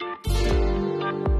うん。